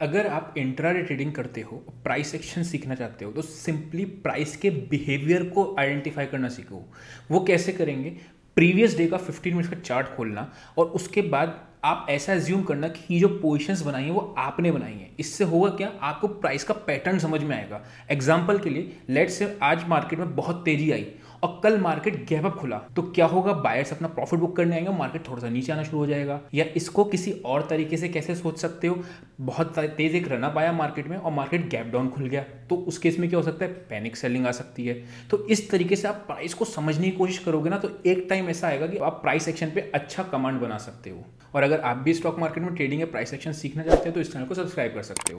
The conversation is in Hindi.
अगर आप इंट्राडे ट्रेडिंग करते हो प्राइस एक्शन सीखना चाहते हो तो सिंपली प्राइस के बिहेवियर को आइडेंटिफाई करना सीखो। वो कैसे करेंगे? प्रीवियस डे का 15 मिनट्स का चार्ट खोलना और उसके बाद आप ऐसा एज्यूम करना कि जो पोजिशंस बनाई हैं, वो आपने बनाई हैं। इससे होगा क्या? आपको प्राइस का पैटर्न समझ में आएगा। एग्ज़ाम्पल के लिए लेट से आज मार्केट में बहुत तेज़ी आई। और कल मार्केट गैप अप खुला तो क्या होगा? बायर्स अपना प्रॉफिट बुक करने आएँगे मार्केट थोड़ा सा नीचे आना शुरू हो जाएगा। या इसको किसी और तरीके से कैसे सोच सकते हो? बहुत तेज एक रनअप आया मार्केट में और मार्केट गैप डाउन खुल गया। तो उस केस में क्या हो सकता है? पैनिक सेलिंग आ सकती है। तो इस तरीके से आप प्राइस को समझने की कोशिश करोगे ना तो एक टाइम ऐसा आएगा कि आप प्राइस एक्शन पे अच्छा कमांड बना सकते हो। और अगर आप भी स्टॉक मार्केट में ट्रेडिंग या प्राइस एक्शन सीखना चाहते हो तो इस चैनल को सब्सक्राइब कर सकते हो।